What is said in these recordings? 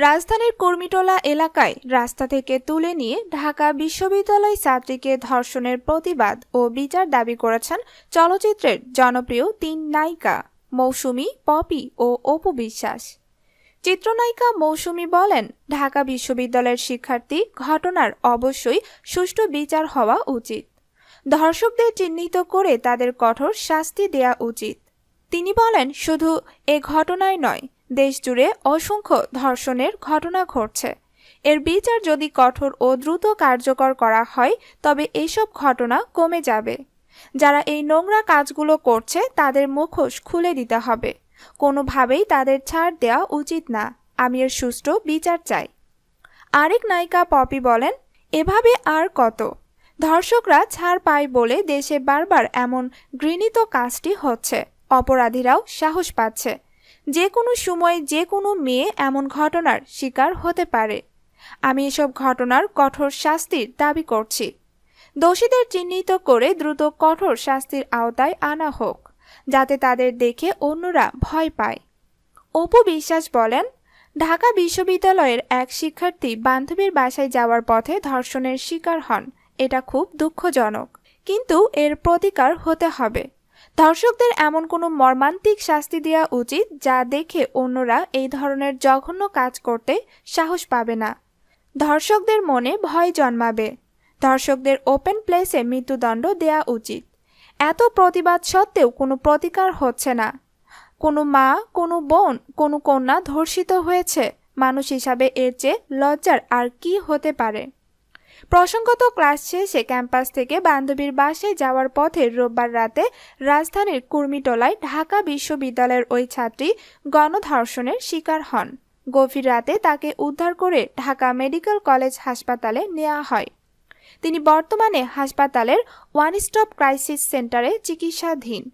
রাজধানীর কর্মীটোলা এলাকায় রাস্তা থেকে তুলে নিয়ে ঢাকা বিশ্ববিদ্যালয় ছাত্রীকে ধর্ষণের প্রতিবাদ ও বিচার দাবি করেছেন চলচ্চিত্রের জনপ্রিয় তিন নায়িকা, মৌসুমী, পপি ও অপু বিশ্বাস। চিত্রনায়িকা মৌসুমী বলেন, ঢাকা বিশ্ববিদ্যালয়ের শিক্ষার্থী ঘটনার অবশ্যই সুষ্ঠু বিচার হওয়া উচিত। ধর্ষকদের চিহ্নিত করে তাদের কঠোর শাস্তি দেয়া উচিত। তিনি বলেন, শুধু এ ঘটনায় নয় দেশজুড়ে অসংখ্য ধর্ষণের ঘটনা ঘটছে। এর বিচার যদি কঠোর ও দ্রুত কার্যকর করা হয়, তবে এসব ঘটনা কমে যাবে। যারা এই নোংরা কাজগুলো করছে, তাদের মুখোশ খুলে দিতে হবে। কোনোভাবেই তাদের ছাড় দেওয়া উচিত না। আমি এর সুষ্ঠু বিচার চাই। আরেক নায়িকা পপি বলেন, এভাবে আর কত? ধর্ষকরা ছাড় পায় বলে দেশে বারবার এমন ঘৃণিত কাজটি হচ্ছে। অপরাধীরাও সাহস পাচ্ছে। যে কোনো সময় যে কোনো মেয়ে এমন ঘটনার শিকার হতে পারে। আমি এসব ঘটনার কঠোর শাস্তির দাবি করছি। দোষীদের চিহ্নিত করে দ্রুত কঠোর শাস্তির আওতায় আনা হোক, যাতে তাদের দেখে অন্যরা ভয় পায়। অপু বিশ্বাস বলেন, ঢাকা বিশ্ববিদ্যালয়ের এক শিক্ষার্থী বান্ধবীর বাসায় যাওয়ার পথে ধর্ষণের শিকার হন। এটা খুব দুঃখজনক। কিন্তু এর প্রতিকার হতে হবে। ধর্ষকদের এমন কোনো মর্মান্তিক শাস্তি দেওয়া উচিত যা দেখে অন্যরা এই ধরনের জঘন্য কাজ করতে সাহস পাবে না। ধর্ষকদের মনে ভয় জন্মাবে। ধর্ষকদের ওপেন প্লেসে মৃত্যুদণ্ড দেয়া উচিত। এত প্রতিবাদ সত্ত্বেও কোনো প্রতিকার হচ্ছে না। কোনো মা, কোনো বোন, কোনো কন্যা ধর্ষিত হয়েছে। মানুষ হিসাবে এর চেয়ে লজ্জার আর কি হতে পারে? প্রসঙ্গত ক্লাস শেষে ক্যাম্পাস থেকে বান্ধবীর বাসায় যাওয়ার পথে রোববার রাতে রাজধানীর কুর্মিটোলায় ঢাকা বিশ্ববিদ্যালয়ের ওই ছাত্রী গণধর্ষণের শিকার হন। গভীর রাতে তাকে উদ্ধার করে ঢাকা মেডিকেল কলেজ হাসপাতালে নেওয়া হয়। তিনি বর্তমানে হাসপাতালের ওয়ান স্টপ ক্রাইসিস সেন্টারে চিকিৎসাধীন।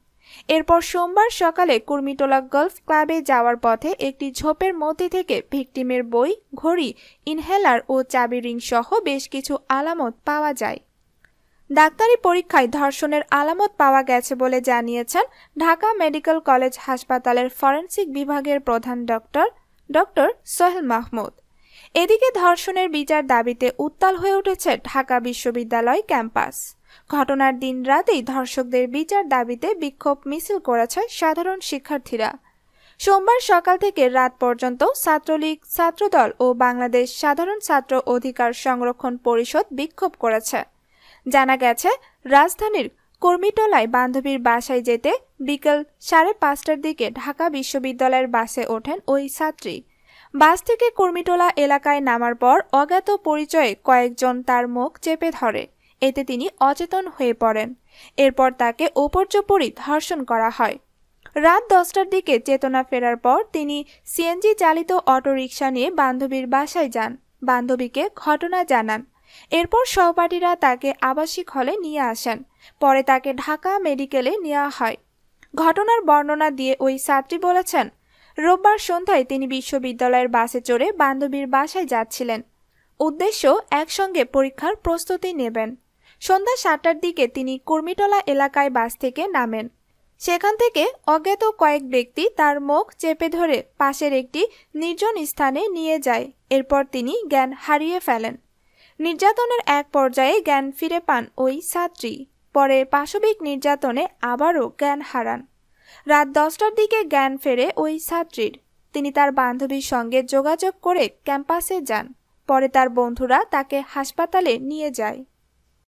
এরপর সোমবার সকালে কুর্মিটোলা গলফ ক্লাবে যাওয়ার পথে একটি ঝোপের মধ্যে থেকে ভিকটিমের বই, ঘড়ি, ইনহেলার ও চাবি রিং সহ বেশ কিছু আলামত পাওয়া যায়। ডাক্তারি পরীক্ষায় ধর্ষণের আলামত পাওয়া গেছে বলে জানিয়েছেন ঢাকা মেডিকেল কলেজ হাসপাতালের ফরেন্সিক বিভাগের প্রধান ডক্টর ডক্টর সোহেল মাহমুদ। এদিকে ধর্ষণের বিচার দাবিতে উত্তাল হয়ে উঠেছে ঢাকা বিশ্ববিদ্যালয় ক্যাম্পাস। ঘটনার দিন রাতেই ধর্ষকদের বিচার দাবিতে বিক্ষোভ মিছিল করেছে সাধারণ শিক্ষার্থীরা। সোমবার সকাল থেকে রাত পর্যন্ত ছাত্রলীগ, ছাত্রদল ও বাংলাদেশ সাধারণ ছাত্র অধিকার সংরক্ষণ পরিষদ বিক্ষোভ করেছে। জানা গেছে, রাজধানীর কর্মীটোলায় বান্ধবীর বাসায় যেতে বিকেল সাড়ে পাঁচটার দিকে ঢাকা বিশ্ববিদ্যালয়ের বাসে ওঠেন ওই ছাত্রী। বাস থেকে কর্মীটোলা এলাকায় নামার পর অজ্ঞাত পরিচয়ে কয়েকজন তার মুখ চেপে ধরে। এতে তিনি অচেতন হয়ে পড়েন। এরপর তাকে ওপর্যপরি ধর্ষণ করা হয়। রাত দশটার দিকে চেতনা ফেরার পর তিনি সিএনজি চালিত অটোরিকশা নিয়ে বান্ধবীর বাসায় যান। বান্ধবীকে ঘটনা জানান। এরপর সহপাঠীরা তাকে আবাসিক হলে নিয়ে আসেন। পরে তাকে ঢাকা মেডিকেলে নেওয়া হয়। ঘটনার বর্ণনা দিয়ে ওই ছাত্রী বলেছেন, রোববার সন্ধ্যায় তিনি বিশ্ববিদ্যালয়ের বাসে চড়ে বান্ধবীর বাসায় যাচ্ছিলেন। উদ্দেশ্য একসঙ্গে পরীক্ষার প্রস্তুতি নেবেন। সন্ধ্যা সাতটার দিকে তিনি কুর্মিটোলা এলাকায় বাস থেকে নামেন। সেখান থেকে অজ্ঞাত কয়েক ব্যক্তি তার মুখ চেপে ধরে পাশের একটি নির্জন স্থানে নিয়ে যায়। এরপর তিনি জ্ঞান হারিয়ে ফেলেন। নির্যাতনের এক পর্যায়ে জ্ঞান ফিরে পান ওই ছাত্রী। পরে পাশবিক নির্যাতনে আবারও জ্ঞান হারান। রাত দশটার দিকে জ্ঞান ফেরে ওই ছাত্রীর। তিনি তার বান্ধবীর সঙ্গে যোগাযোগ করে ক্যাম্পাসে যান। পরে তার বন্ধুরা তাকে হাসপাতালে নিয়ে যায়।